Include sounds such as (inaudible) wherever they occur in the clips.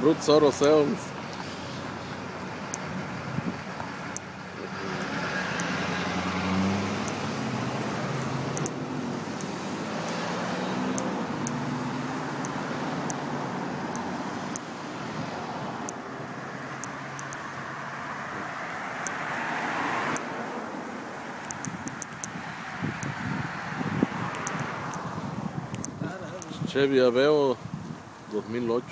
Brutus Aurocelmes. Chevy Aveo 2008.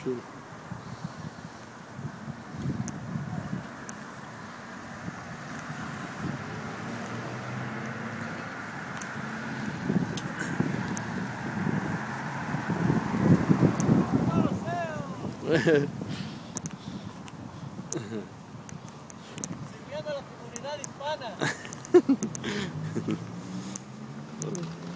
Sirviendo a la comunidad hispana. (laughs)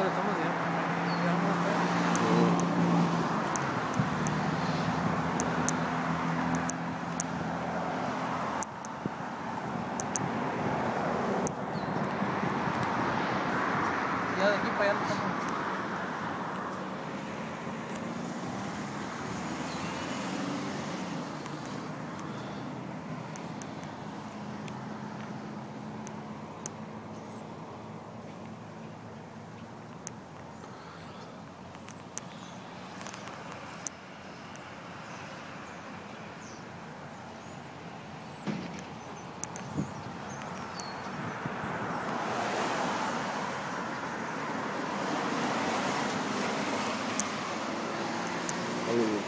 pero estamos bien. Ya de aquí para allá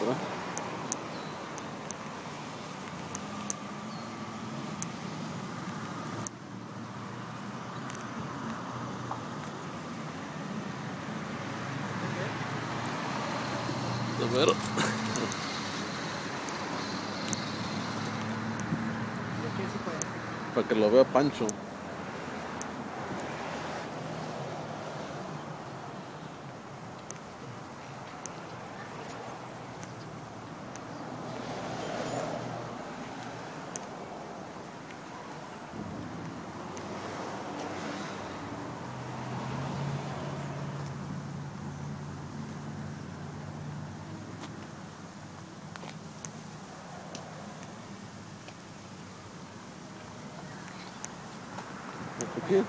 lo tomo. Alguien atrás. A ver, De aquí así para allá. para que lo vea Pancho. Isso aqui?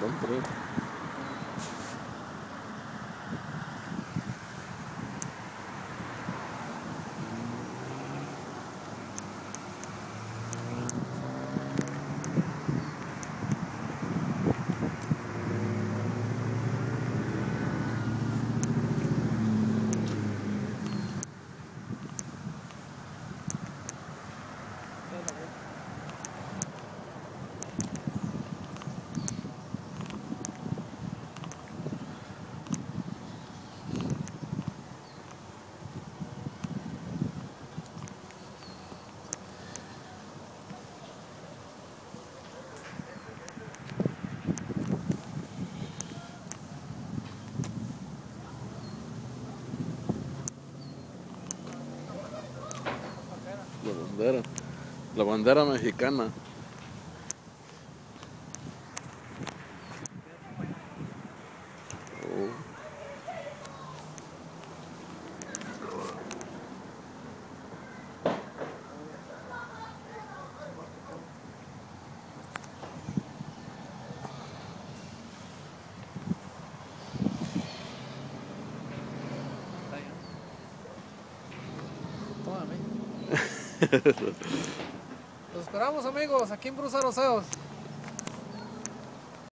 Vamos não. La bandera mexicana. Los esperamos amigos, aquí en Bruce Aroseos.